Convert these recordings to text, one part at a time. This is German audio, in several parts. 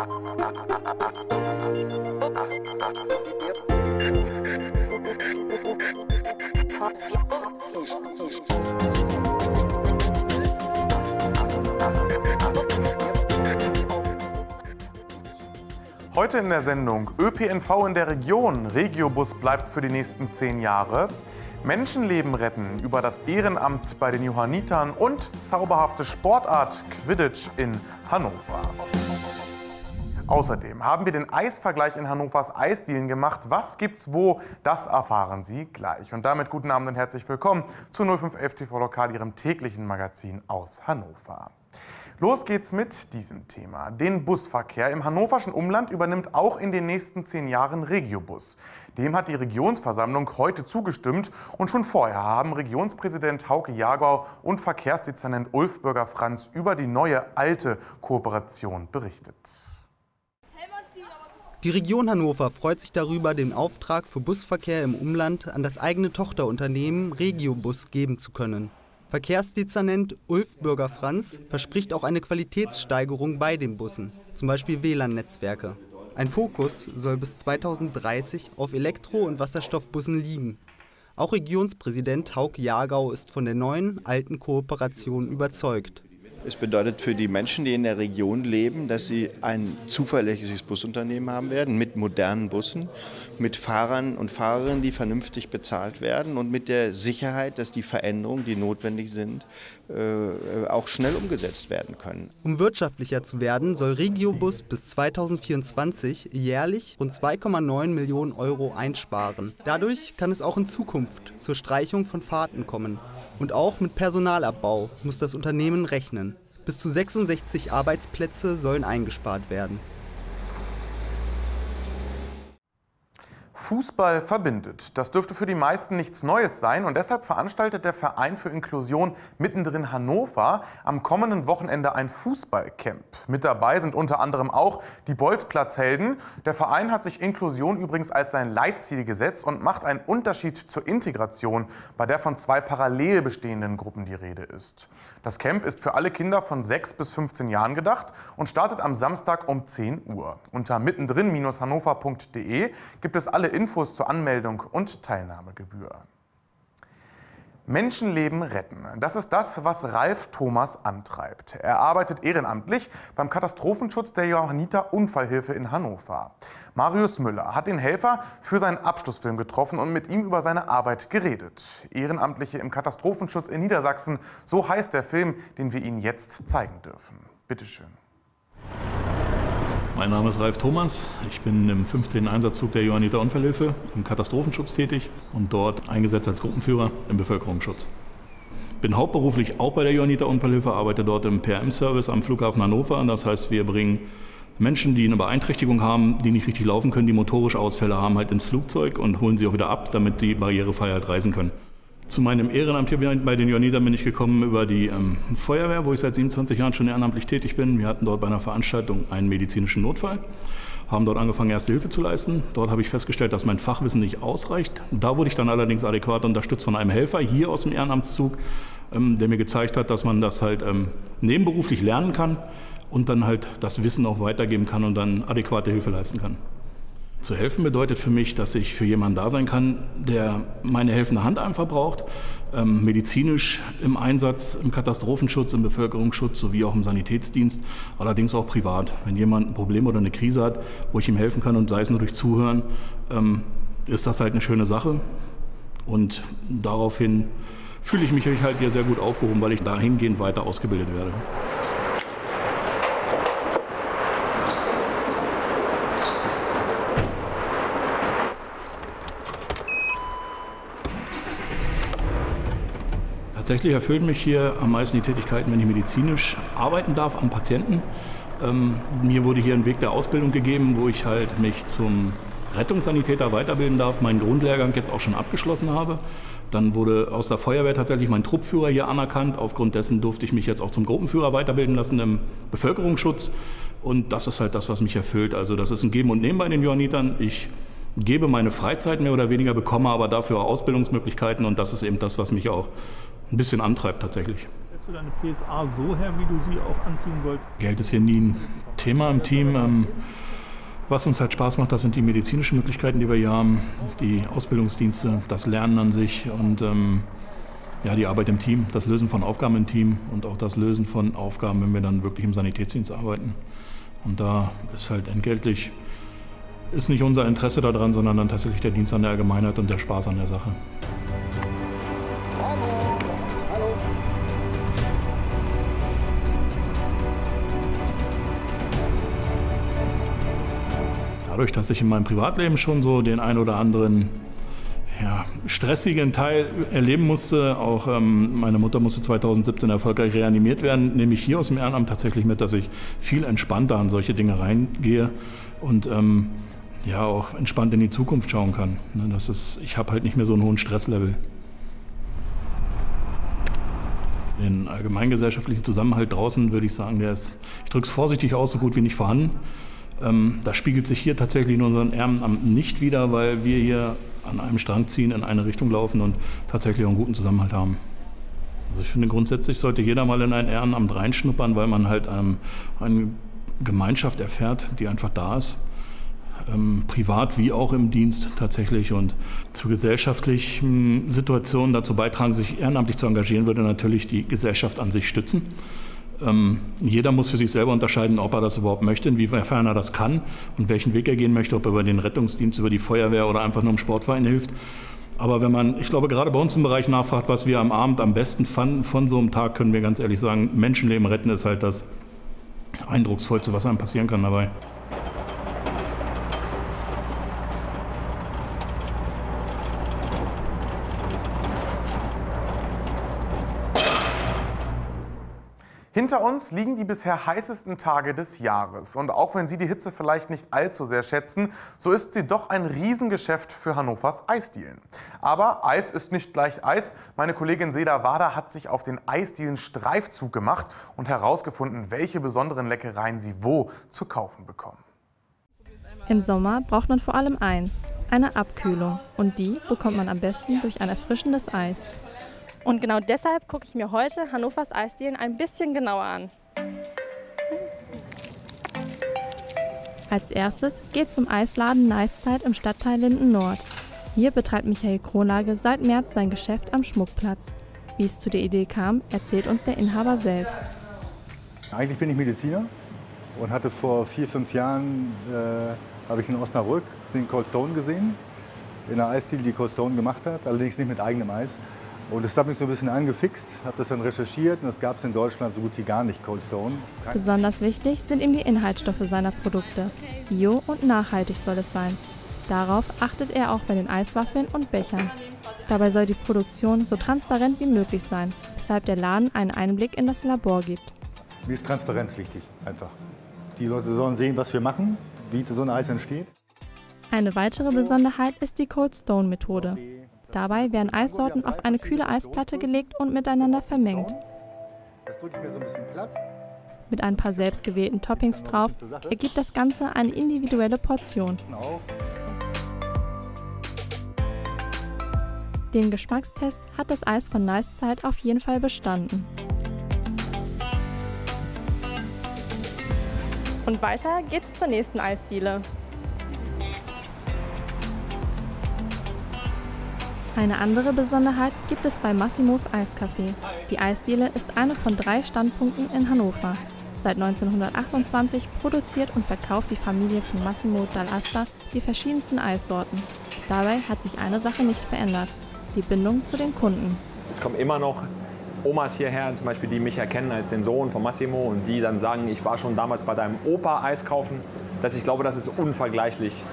Heute in der Sendung ÖPNV in der Region. Regiobus bleibt für die nächsten zehn Jahre. Menschenleben retten über das Ehrenamt bei den Johannitern und zauberhafte Sportart Quidditch in Hannover. Außerdem haben wir den Eisvergleich in Hannovers Eisdielen gemacht. Was gibt's wo? Das erfahren Sie gleich. Und damit guten Abend und herzlich willkommen zu 0511 TV Lokal, Ihrem täglichen Magazin aus Hannover. Los geht's mit diesem Thema. Den Busverkehr im hannoverschen Umland übernimmt auch in den nächsten zehn Jahren Regiobus. Dem hat die Regionsversammlung heute zugestimmt und schon vorher haben Regionspräsident Hauke Jagau und Verkehrsdezernent Ulf Bürger Franz über die neue alte Kooperation berichtet. Die Region Hannover freut sich darüber, den Auftrag für Busverkehr im Umland an das eigene Tochterunternehmen Regiobus geben zu können. Verkehrsdezernent Ulf Bürger Franz verspricht auch eine Qualitätssteigerung bei den Bussen, zum Beispiel WLAN-Netzwerke. Ein Fokus soll bis 2030 auf Elektro- und Wasserstoffbussen liegen. Auch Regionspräsident Hauke Jahrgau ist von der neuen alten Kooperation überzeugt. Es bedeutet für die Menschen, die in der Region leben, dass sie ein zuverlässiges Busunternehmen haben werden mit modernen Bussen, mit Fahrern und Fahrerinnen, die vernünftig bezahlt werden und mit der Sicherheit, dass die Veränderungen, die notwendig sind, äh, auch schnell umgesetzt werden können. Um wirtschaftlicher zu werden, soll Regiobus bis 2024 jährlich rund 2,9 Millionen Euro einsparen. Dadurch kann es auch in Zukunft zur Streichung von Fahrten kommen. Und auch mit Personalabbau muss das Unternehmen rechnen. Bis zu 66 Arbeitsplätze sollen eingespart werden. Fußball verbindet. Das dürfte für die meisten nichts Neues sein und deshalb veranstaltet der Verein für Inklusion mittendrin Hannover am kommenden Wochenende ein Fußballcamp. Mit dabei sind unter anderem auch die Bolzplatzhelden. Der Verein hat sich Inklusion übrigens als sein Leitziel gesetzt und macht einen Unterschied zur Integration, bei der von zwei parallel bestehenden Gruppen die Rede ist. Das Camp ist für alle Kinder von 6 bis 15 Jahren gedacht und startet am Samstag um 10 Uhr. Unter mittendrin-hannover.de gibt es alle Infos zur Anmeldung und Teilnahmegebühr. Menschenleben retten. Das ist das, was Ralf Thomas antreibt. Er arbeitet ehrenamtlich beim Katastrophenschutz der Johanniter Unfallhilfe in Hannover. Marius Müller hat den Helfer für seinen Abschlussfilm getroffen und mit ihm über seine Arbeit geredet. Ehrenamtliche im Katastrophenschutz in Niedersachsen, so heißt der Film, den wir Ihnen jetzt zeigen dürfen. Bitte schön. Mein Name ist Ralf Thomas. Ich bin im 15. Einsatzzug der Johanniter Unfallhilfe im Katastrophenschutz tätig und dort eingesetzt als Gruppenführer im Bevölkerungsschutz. Bin hauptberuflich auch bei der Johanniter Unfallhilfe, arbeite dort im PRM-Service am Flughafen Hannover. Das heißt, wir bringen Menschen, die eine Beeinträchtigung haben, die nicht richtig laufen können, die motorische Ausfälle haben, halt ins Flugzeug und holen sie auch wieder ab, damit die barrierefrei halt reisen können. Zu meinem Ehrenamt hier bei den Johannitern bin ich gekommen über die ähm, Feuerwehr, wo ich seit 27 Jahren schon ehrenamtlich tätig bin. Wir hatten dort bei einer Veranstaltung einen medizinischen Notfall, haben dort angefangen, Erste Hilfe zu leisten. Dort habe ich festgestellt, dass mein Fachwissen nicht ausreicht. Da wurde ich dann allerdings adäquat unterstützt von einem Helfer hier aus dem Ehrenamtszug, ähm, der mir gezeigt hat, dass man das halt ähm, nebenberuflich lernen kann und dann halt das Wissen auch weitergeben kann und dann adäquate Hilfe leisten kann. Zu helfen bedeutet für mich, dass ich für jemanden da sein kann, der meine helfende Hand einfach braucht, ähm, medizinisch im Einsatz, im Katastrophenschutz, im Bevölkerungsschutz sowie auch im Sanitätsdienst, allerdings auch privat. Wenn jemand ein Problem oder eine Krise hat, wo ich ihm helfen kann und sei es nur durch Zuhören, ähm, ist das halt eine schöne Sache. Und daraufhin fühle ich mich halt hier sehr gut aufgehoben, weil ich dahingehend weiter ausgebildet werde. Tatsächlich erfüllt mich hier am meisten die Tätigkeiten, wenn ich medizinisch arbeiten darf am Patienten. Ähm, mir wurde hier ein Weg der Ausbildung gegeben, wo ich halt mich zum Rettungssanitäter weiterbilden darf, meinen Grundlehrgang jetzt auch schon abgeschlossen habe. Dann wurde aus der Feuerwehr tatsächlich mein Truppführer hier anerkannt. Aufgrund dessen durfte ich mich jetzt auch zum Gruppenführer weiterbilden lassen im Bevölkerungsschutz. Und das ist halt das, was mich erfüllt. Also das ist ein Geben und Nehmen bei den Johannitern. Ich gebe meine Freizeit mehr oder weniger, bekomme aber dafür Ausbildungsmöglichkeiten und das ist eben das, was mich auch ein bisschen antreibt tatsächlich. du deine PSA so her, wie du sie auch anziehen sollst? Geld ist hier nie ein Thema im Team. Ähm, was uns halt Spaß macht, das sind die medizinischen Möglichkeiten, die wir hier haben, die Ausbildungsdienste, das Lernen an sich und ähm, ja, die Arbeit im Team, das Lösen von Aufgaben im Team und auch das Lösen von Aufgaben, wenn wir dann wirklich im Sanitätsdienst arbeiten. Und da ist halt entgeltlich, ist nicht unser Interesse daran, sondern dann tatsächlich der Dienst an der Allgemeinheit und der Spaß an der Sache. Dadurch, dass ich in meinem Privatleben schon so den ein oder anderen ja, stressigen Teil erleben musste. Auch ähm, meine Mutter musste 2017 erfolgreich reanimiert werden. Nehme ich hier aus dem Ehrenamt tatsächlich mit, dass ich viel entspannter an solche Dinge reingehe und ähm, ja auch entspannt in die Zukunft schauen kann. Ne, das ist, ich habe halt nicht mehr so einen hohen Stresslevel. Den allgemeingesellschaftlichen Zusammenhalt draußen würde ich sagen, der ist, ich drücke es vorsichtig aus, so gut wie nicht vorhanden. Ähm, das spiegelt sich hier tatsächlich in unserem Ehrenamt nicht wieder, weil wir hier an einem Strang ziehen, in eine Richtung laufen und tatsächlich auch einen guten Zusammenhalt haben. Also ich finde grundsätzlich sollte jeder mal in ein Ehrenamt reinschnuppern, weil man halt ähm, eine Gemeinschaft erfährt, die einfach da ist. Ähm, privat wie auch im Dienst tatsächlich und zu gesellschaftlichen Situationen dazu beitragen, sich ehrenamtlich zu engagieren, würde natürlich die Gesellschaft an sich stützen. Ähm, jeder muss für sich selber unterscheiden, ob er das überhaupt möchte, inwiefern er das kann und welchen Weg er gehen möchte, ob er über den Rettungsdienst, über die Feuerwehr oder einfach nur im Sportverein hilft. Aber wenn man, ich glaube, gerade bei uns im Bereich nachfragt, was wir am Abend am besten fanden von so einem Tag, können wir ganz ehrlich sagen, Menschenleben retten ist halt das Eindrucksvollste, was einem passieren kann dabei. Hinter uns liegen die bisher heißesten Tage des Jahres. Und auch wenn Sie die Hitze vielleicht nicht allzu sehr schätzen, so ist sie doch ein Riesengeschäft für Hannovers Eisdielen. Aber Eis ist nicht gleich Eis. Meine Kollegin Seda Wader hat sich auf den Eisdielen Streifzug gemacht und herausgefunden, welche besonderen Leckereien Sie wo zu kaufen bekommen. Im Sommer braucht man vor allem eins, eine Abkühlung. Und die bekommt man am besten durch ein erfrischendes Eis. Und genau deshalb gucke ich mir heute Hannovers Eisdielen ein bisschen genauer an. Als erstes geht zum Eisladen Nicezeit im Stadtteil Linden Nord. Hier betreibt Michael Kronlage seit März sein Geschäft am Schmuckplatz. Wie es zu der Idee kam, erzählt uns der Inhaber selbst. Eigentlich bin ich Mediziner und hatte vor vier, fünf Jahren, äh, habe ich in Osnabrück den Cold Stone gesehen, in einer Eisdiele, die Cold Stone gemacht hat, allerdings nicht mit eigenem Eis. Und das hat mich so ein bisschen angefixt, habe das dann recherchiert und das gab es in Deutschland so gut wie gar nicht, Cold Stone. Kein Besonders wichtig sind ihm die Inhaltsstoffe seiner Produkte. Bio und nachhaltig soll es sein. Darauf achtet er auch bei den Eiswaffeln und Bechern. Dabei soll die Produktion so transparent wie möglich sein, weshalb der Laden einen Einblick in das Labor gibt. Mir ist Transparenz wichtig, einfach. Die Leute sollen sehen, was wir machen, wie so ein Eis entsteht. Eine weitere Besonderheit ist die Cold Stone Methode. Dabei werden Eissorten auf eine kühle Eisplatte gelegt und miteinander vermengt. Mit ein paar selbstgewählten Toppings drauf ergibt das Ganze eine individuelle Portion. Den Geschmackstest hat das Eis von Nice Zeit auf jeden Fall bestanden. Und weiter geht's zur nächsten Eisdiele. Eine andere Besonderheit gibt es bei Massimos Eiscafé. Die Eisdiele ist eine von drei Standpunkten in Hannover. Seit 1928 produziert und verkauft die Familie von Massimo Dall'Asta die verschiedensten Eissorten. Dabei hat sich eine Sache nicht verändert, die Bindung zu den Kunden. Es kommen immer noch Omas hierher, zum Beispiel, die mich erkennen als den Sohn von Massimo und die dann sagen, ich war schon damals bei deinem Opa Eis kaufen. Dass ich glaube, das ist unvergleichlich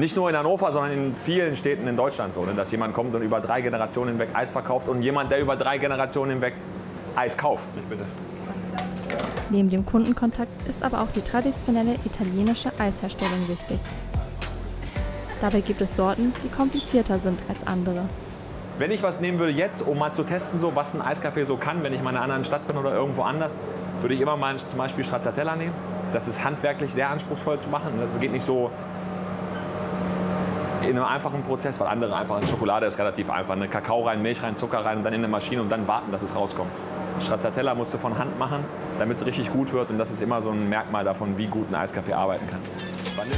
nicht nur in Hannover, sondern in vielen Städten in Deutschland so, ne? dass jemand kommt und über drei Generationen hinweg Eis verkauft und jemand, der über drei Generationen hinweg Eis kauft. Sich bitte. Neben dem Kundenkontakt ist aber auch die traditionelle italienische Eisherstellung wichtig. Dabei gibt es Sorten, die komplizierter sind als andere. Wenn ich was nehmen würde jetzt, um mal zu testen, so, was ein Eiskaffee so kann, wenn ich mal in einer anderen Stadt bin oder irgendwo anders, würde ich immer mal zum Beispiel Stracciatella nehmen. Das ist handwerklich sehr anspruchsvoll zu machen. Das geht nicht so in einem einfachen Prozess, weil andere einfach in Schokolade ist relativ einfach. Eine Kakao rein, Milch rein, Zucker rein und dann in eine Maschine und dann warten, dass es rauskommt. Stracciatella musst du von Hand machen, damit es richtig gut wird. Und das ist immer so ein Merkmal davon, wie gut ein Eiskaffee arbeiten kann. Vanille.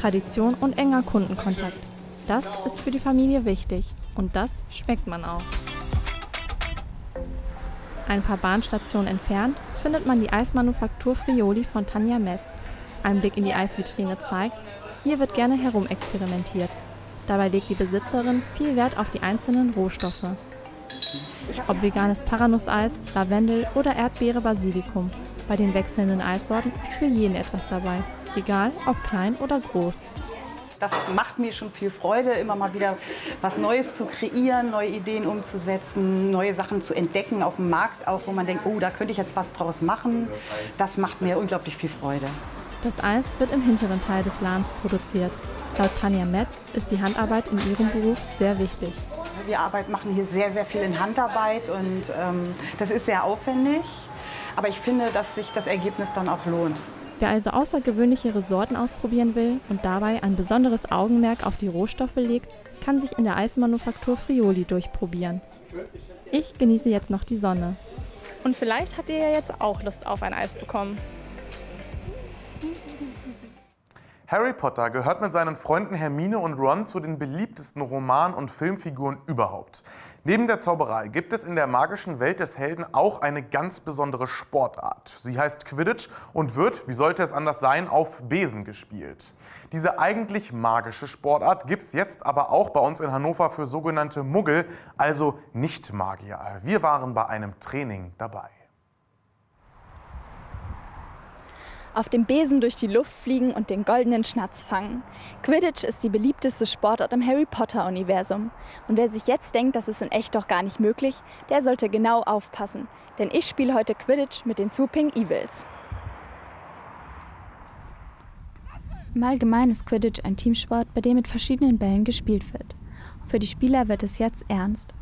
Tradition und enger Kundenkontakt. Das ist für die Familie wichtig und das schmeckt man auch. Ein paar Bahnstationen entfernt findet man die Eismanufaktur Frioli von Tanja Metz. Ein Blick in die Eisvitrine zeigt, hier wird gerne herumexperimentiert. Dabei legt die Besitzerin viel Wert auf die einzelnen Rohstoffe. Ob veganes Paranusseis, Lavendel oder Erdbeere Basilikum. Bei den wechselnden Eissorten ist für jeden etwas dabei, egal ob klein oder groß. Das macht mir schon viel Freude, immer mal wieder was Neues zu kreieren, neue Ideen umzusetzen, neue Sachen zu entdecken auf dem Markt, auch wo man denkt, oh, da könnte ich jetzt was draus machen. Das macht mir unglaublich viel Freude. Das Eis wird im hinteren Teil des Ladens produziert. Laut Tanja Metz ist die Handarbeit in ihrem Beruf sehr wichtig. Wir Arbeit machen hier sehr, sehr viel in Handarbeit und ähm, das ist sehr aufwendig. Aber ich finde, dass sich das Ergebnis dann auch lohnt. Wer also außergewöhnliche Sorten ausprobieren will und dabei ein besonderes Augenmerk auf die Rohstoffe legt, kann sich in der Eismanufaktur Frioli durchprobieren. Ich genieße jetzt noch die Sonne. Und vielleicht habt ihr ja jetzt auch Lust auf ein Eis bekommen. Harry Potter gehört mit seinen Freunden Hermine und Ron zu den beliebtesten Roman- und Filmfiguren überhaupt. Neben der Zauberei gibt es in der magischen Welt des Helden auch eine ganz besondere Sportart. Sie heißt Quidditch und wird, wie sollte es anders sein, auf Besen gespielt. Diese eigentlich magische Sportart gibt es jetzt aber auch bei uns in Hannover für sogenannte Muggel, also Nicht-Magier. Wir waren bei einem Training dabei. Auf dem Besen durch die Luft fliegen und den goldenen Schnatz fangen. Quidditch ist die beliebteste Sportart im Harry Potter-Universum. Und wer sich jetzt denkt, das ist in echt doch gar nicht möglich, der sollte genau aufpassen. Denn ich spiele heute Quidditch mit den Swooping Evils. Im Allgemeinen ist Quidditch ein Teamsport, bei dem mit verschiedenen Bällen gespielt wird. Für die Spieler wird es jetzt ernst.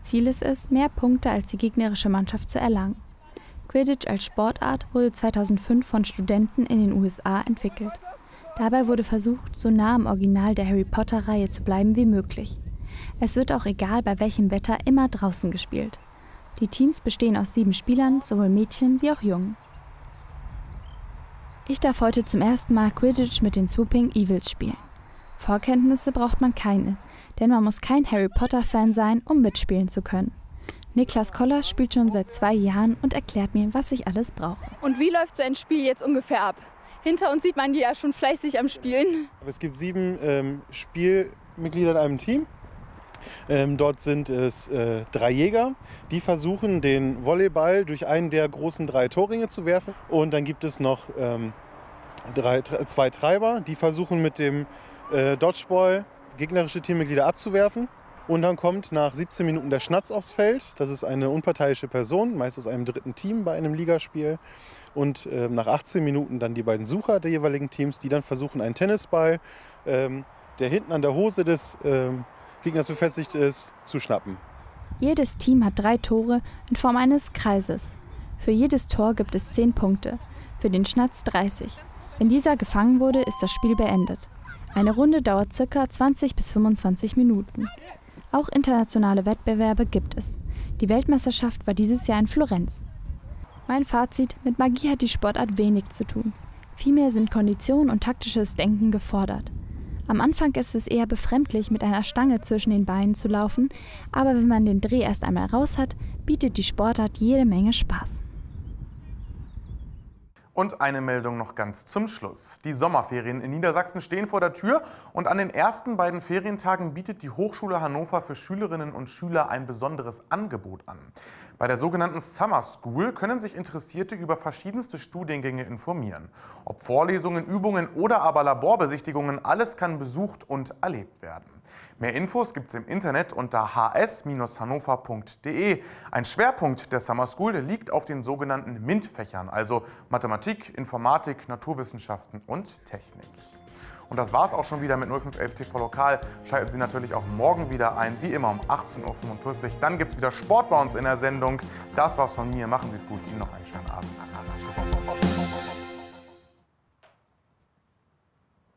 Ziel ist es, mehr Punkte als die gegnerische Mannschaft zu erlangen. Quidditch als Sportart wurde 2005 von Studenten in den USA entwickelt. Dabei wurde versucht, so nah am Original der Harry Potter-Reihe zu bleiben wie möglich. Es wird auch egal bei welchem Wetter immer draußen gespielt. Die Teams bestehen aus sieben Spielern, sowohl Mädchen wie auch Jungen. Ich darf heute zum ersten Mal Quidditch mit den Swooping Evils spielen. Vorkenntnisse braucht man keine, denn man muss kein Harry Potter-Fan sein, um mitspielen zu können. Niklas Koller spielt schon seit zwei Jahren und erklärt mir, was ich alles brauche. Und wie läuft so ein Spiel jetzt ungefähr ab? Hinter uns sieht man die ja schon fleißig am Spielen. Es gibt sieben ähm, Spielmitglieder in einem Team. Ähm, dort sind es äh, drei Jäger, die versuchen, den Volleyball durch einen der großen drei Torringe zu werfen. Und dann gibt es noch ähm, drei, zwei Treiber, die versuchen mit dem äh, Dodgeball gegnerische Teammitglieder abzuwerfen. Und dann kommt nach 17 Minuten der Schnatz aufs Feld. Das ist eine unparteiische Person, meist aus einem dritten Team bei einem Ligaspiel. Und äh, nach 18 Minuten dann die beiden Sucher der jeweiligen Teams, die dann versuchen, einen Tennisball, ähm, der hinten an der Hose des ähm, Gegners befestigt ist, zu schnappen. Jedes Team hat drei Tore in Form eines Kreises. Für jedes Tor gibt es 10 Punkte, für den Schnatz 30. Wenn dieser gefangen wurde, ist das Spiel beendet. Eine Runde dauert ca. 20 bis 25 Minuten. Auch internationale Wettbewerbe gibt es. Die Weltmeisterschaft war dieses Jahr in Florenz. Mein Fazit, mit Magie hat die Sportart wenig zu tun. Vielmehr sind Kondition und taktisches Denken gefordert. Am Anfang ist es eher befremdlich, mit einer Stange zwischen den Beinen zu laufen, aber wenn man den Dreh erst einmal raus hat, bietet die Sportart jede Menge Spaß. Und eine Meldung noch ganz zum Schluss. Die Sommerferien in Niedersachsen stehen vor der Tür und an den ersten beiden Ferientagen bietet die Hochschule Hannover für Schülerinnen und Schüler ein besonderes Angebot an. Bei der sogenannten Summer School können sich Interessierte über verschiedenste Studiengänge informieren. Ob Vorlesungen, Übungen oder aber Laborbesichtigungen, alles kann besucht und erlebt werden. Mehr Infos gibt es im Internet unter hs-hannover.de. Ein Schwerpunkt der Summer School liegt auf den sogenannten MINT-Fächern, also Mathematik, Informatik, Naturwissenschaften und Technik. Und das war es auch schon wieder mit 0511 TV Lokal. Schalten Sie natürlich auch morgen wieder ein, wie immer um 18.45 Uhr. Dann gibt es wieder Sport bei uns in der Sendung. Das war's von mir. Machen Sie es gut. Ihnen noch einen schönen Abend. Tschüss.